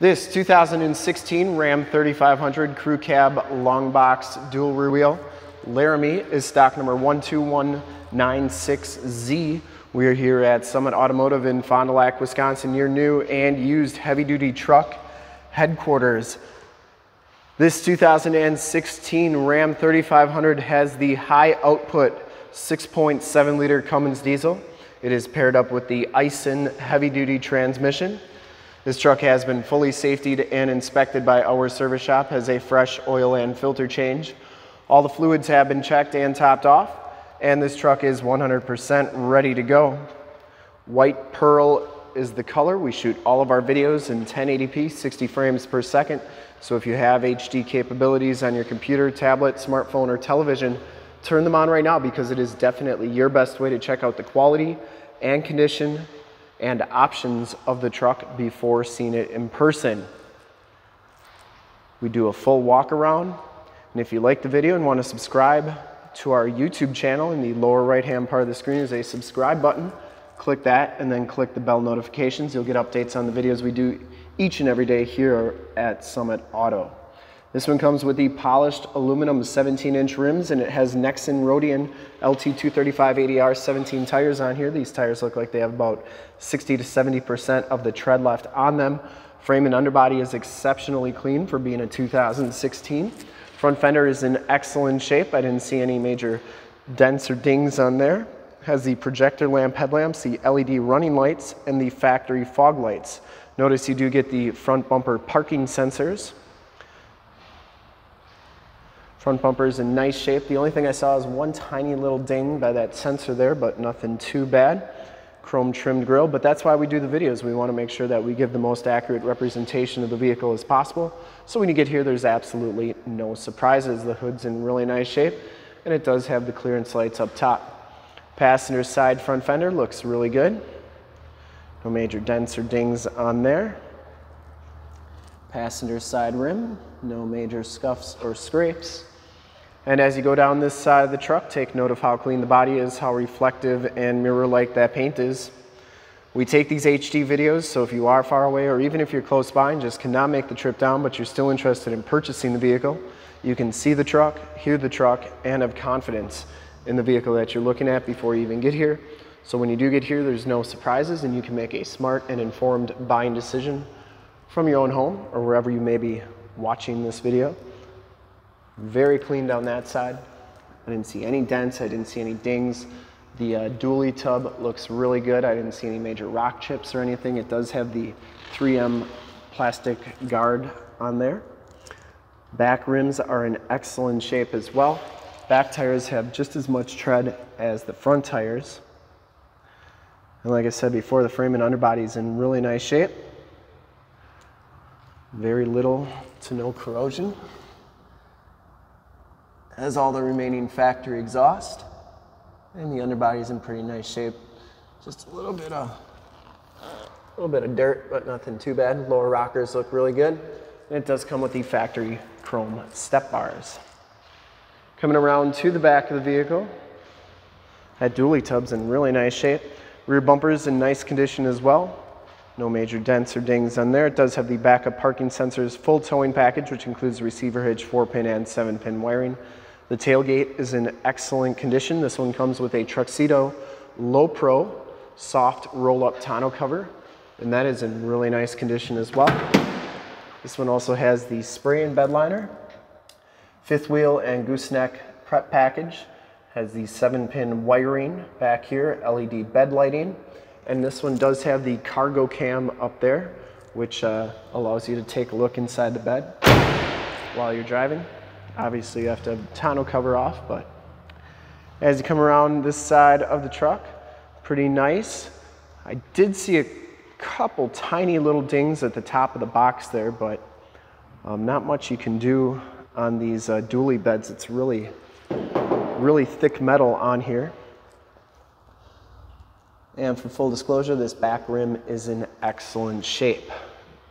This 2016 Ram 3500 Crew Cab Long Box Dual Rear Wheel Laramie is stock number 12196Z. We are here at Summit Automotive in Fond du Lac, Wisconsin, your new and used heavy duty truck headquarters. This 2016 Ram 3500 has the high output 6.7 liter Cummins diesel. It is paired up with the Aisin heavy duty transmission. This truck has been fully safetied and inspected by our service shop, has a fresh oil and filter change. All the fluids have been checked and topped off, and this truck is 100% ready to go. White pearl is the color. We shoot all of our videos in 1080p, 60 frames per second. So if you have HD capabilities on your computer, tablet, smartphone, or television, turn them on right now because it is definitely your best way to check out the quality and condition and options of the truck before seeing it in person. We do a full walk around. And if you like the video and want to subscribe to our YouTube channel, in the lower right hand part of the screen is a subscribe button. Click that and then click the bell notifications. You'll get updates on the videos we do each and every day here at Summit Auto. This one comes with the polished aluminum 17 inch rims and it has Nexen Roadian LT235 ADR 17 tires on here. These tires look like they have about 60 to 70% of the tread left on them. Frame and underbody is exceptionally clean for being a 2016. Front fender is in excellent shape. I didn't see any major dents or dings on there. Has the projector lamp headlamps, the LED running lights, and the factory fog lights. Notice you do get the front bumper parking sensors. Front bumper is in nice shape. The only thing I saw is one tiny little ding by that sensor there, but nothing too bad. Chrome trimmed grille, but that's why we do the videos. We want to make sure that we give the most accurate representation of the vehicle as possible. So when you get here, there's absolutely no surprises. The hood's in really nice shape, and it does have the clearance lights up top. Passenger side front fender looks really good. No major dents or dings on there. Passenger side rim, no major scuffs or scrapes. And as you go down this side of the truck, take note of how clean the body is, how reflective and mirror-like that paint is. We take these HD videos, so if you are far away or even if you're close by and just cannot make the trip down, but you're still interested in purchasing the vehicle, you can see the truck, hear the truck, and have confidence in the vehicle that you're looking at before you even get here. So when you do get here, there's no surprises and you can make a smart and informed buying decision from your own home or wherever you may be watching this video. Very clean down that side. I didn't see any dents, I didn't see any dings. The uh, dually tub looks really good. I didn't see any major rock chips or anything. It does have the 3M plastic guard on there. Back rims are in excellent shape as well. Back tires have just as much tread as the front tires. And like I said before, the frame and underbody is in really nice shape. Very little to no corrosion has all the remaining factory exhaust and the underbody is in pretty nice shape. Just a little bit of a little bit of dirt, but nothing too bad. Lower rockers look really good. And it does come with the factory chrome step bars. Coming around to the back of the vehicle, that dually tub's in really nice shape. Rear bumpers in nice condition as well. No major dents or dings on there. It does have the backup parking sensors, full towing package, which includes receiver hitch, four pin and seven pin wiring. The tailgate is in excellent condition. This one comes with a Truxedo Low Pro soft roll-up tonneau cover, and that is in really nice condition as well. This one also has the spray and bed liner, fifth wheel and gooseneck prep package, has the seven pin wiring back here, LED bed lighting, and this one does have the cargo cam up there, which uh, allows you to take a look inside the bed while you're driving. Obviously you have to have the tonneau cover off, but as you come around this side of the truck, pretty nice. I did see a couple tiny little dings at the top of the box there, but um, not much you can do on these uh, dually beds. It's really, really thick metal on here. And for full disclosure, this back rim is in excellent shape.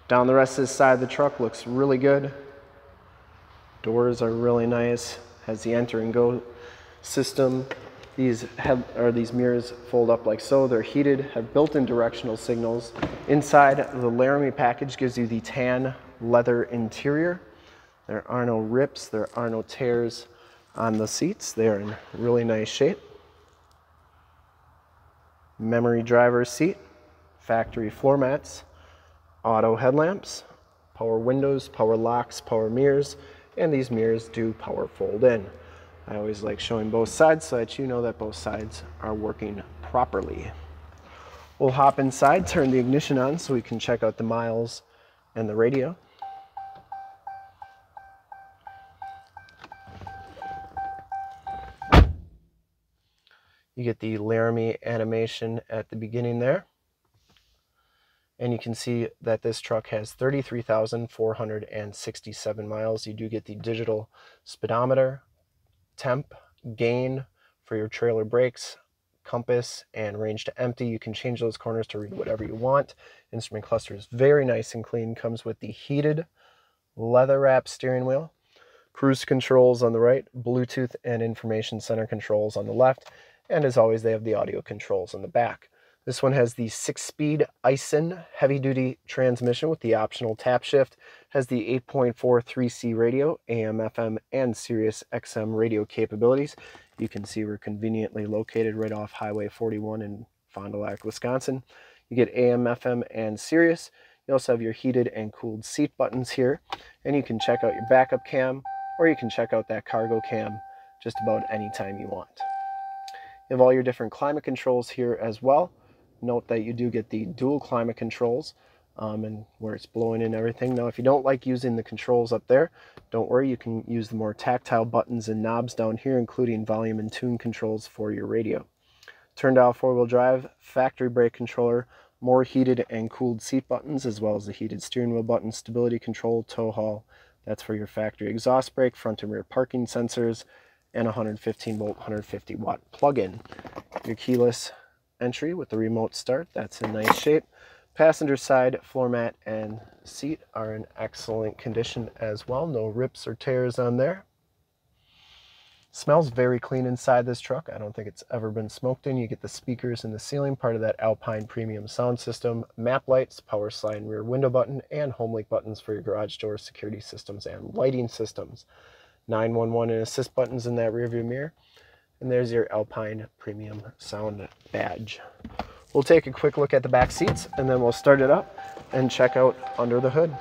Down the rest of this side of the truck looks really good. Doors are really nice. Has the enter and go system. These head, these mirrors fold up like so. They're heated, have built-in directional signals. Inside, the Laramie package gives you the tan leather interior. There are no rips, there are no tears on the seats. They are in really nice shape. Memory driver's seat, factory floor mats, auto headlamps, power windows, power locks, power mirrors, and these mirrors do power fold in. I always like showing both sides so that you know that both sides are working properly. We'll hop inside, turn the ignition on so we can check out the miles and the radio. You get the Laramie animation at the beginning there. And you can see that this truck has 33,467 miles. You do get the digital speedometer, temp, gain for your trailer brakes, compass, and range to empty. You can change those corners to read whatever you want. Instrument cluster is very nice and clean. Comes with the heated leather wrap steering wheel, cruise controls on the right, Bluetooth and information center controls on the left, and as always, they have the audio controls on the back. This one has the six-speed Aisin heavy-duty transmission with the optional tap shift. Has the 8.4 3C radio, AM, FM, and Sirius XM radio capabilities. You can see we're conveniently located right off Highway 41 in Fond du Lac, Wisconsin. You get AM, FM, and Sirius. You also have your heated and cooled seat buttons here. And you can check out your backup cam, or you can check out that cargo cam just about any time you want. You have all your different climate controls here as well note that you do get the dual climate controls um, and where it's blowing in everything. Now, if you don't like using the controls up there, don't worry, you can use the more tactile buttons and knobs down here, including volume and tune controls for your radio. Turn dial four-wheel drive, factory brake controller, more heated and cooled seat buttons, as well as the heated steering wheel button, stability control, tow haul, that's for your factory exhaust brake, front and rear parking sensors, and 115 volt, 150 watt plug-in. Your keyless entry with the remote start. That's in nice shape. Passenger side floor mat and seat are in excellent condition as well. No rips or tears on there. Smells very clean inside this truck. I don't think it's ever been smoked in. You get the speakers in the ceiling, part of that Alpine premium sound system, map lights, power slide rear window button, and home link buttons for your garage door security systems and lighting systems. 911 and assist buttons in that rear view mirror. And there's your Alpine Premium Sound badge. We'll take a quick look at the back seats and then we'll start it up and check out under the hood.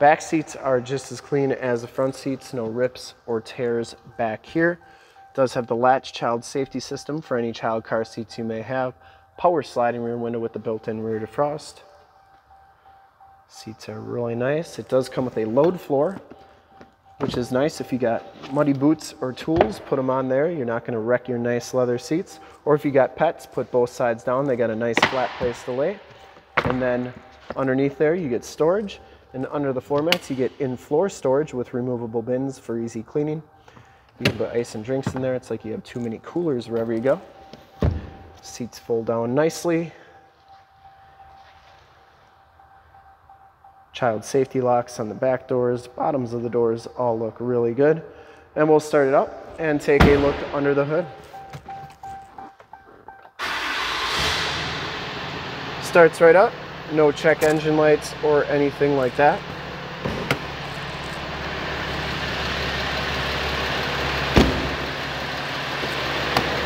Back seats are just as clean as the front seats, no rips or tears back here. Does have the latch child safety system for any child car seats you may have. Power sliding rear window with the built-in rear defrost. Seats are really nice. It does come with a load floor which is nice if you got muddy boots or tools, put them on there. You're not gonna wreck your nice leather seats. Or if you got pets, put both sides down. They got a nice flat place to lay. And then underneath there, you get storage. And under the floor mats, you get in-floor storage with removable bins for easy cleaning. You can put ice and drinks in there. It's like you have too many coolers wherever you go. Seats fold down nicely. Child safety locks on the back doors, bottoms of the doors all look really good. And we'll start it up and take a look under the hood. Starts right up, no check engine lights or anything like that.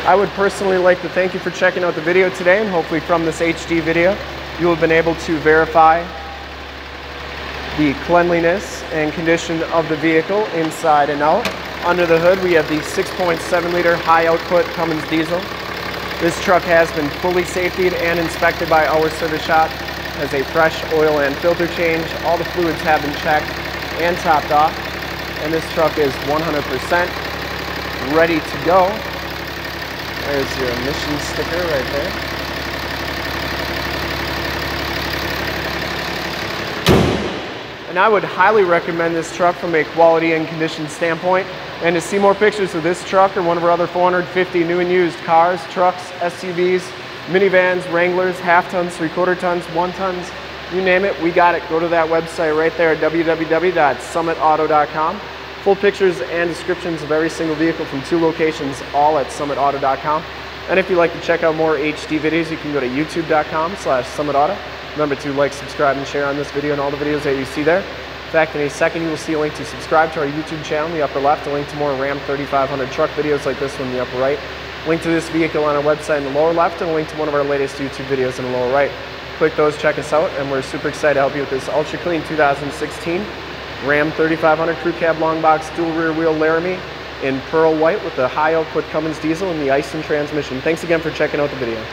I would personally like to thank you for checking out the video today and hopefully from this HD video you have been able to verify the cleanliness and condition of the vehicle inside and out. Under the hood, we have the 6.7 liter high output Cummins diesel. This truck has been fully safetied and inspected by our service shop. Has a fresh oil and filter change. All the fluids have been checked and topped off. And this truck is 100% ready to go. There's your emission sticker right there. And I would highly recommend this truck from a quality and condition standpoint. And to see more pictures of this truck or one of our other 450 new and used cars, trucks, SUVs, minivans, Wranglers, half tons, three quarter tons, one tons, you name it, we got it. Go to that website right there at www.summitauto.com. Full pictures and descriptions of every single vehicle from two locations, all at summitauto.com. And if you'd like to check out more HD videos, you can go to youtube.com slash summitauto. Remember to like, subscribe, and share on this video and all the videos that you see there. In fact, in a second, you will see a link to subscribe to our YouTube channel in the upper left, a link to more Ram 3500 truck videos like this one in the upper right, link to this vehicle on our website in the lower left, and a link to one of our latest YouTube videos in the lower right. Click those, check us out, and we're super excited to help you with this ultra clean 2016 Ram 3500 Crew Cab Long Box Dual Rear Wheel Laramie in pearl white with the high output Cummins diesel and the Aisin transmission. Thanks again for checking out the video.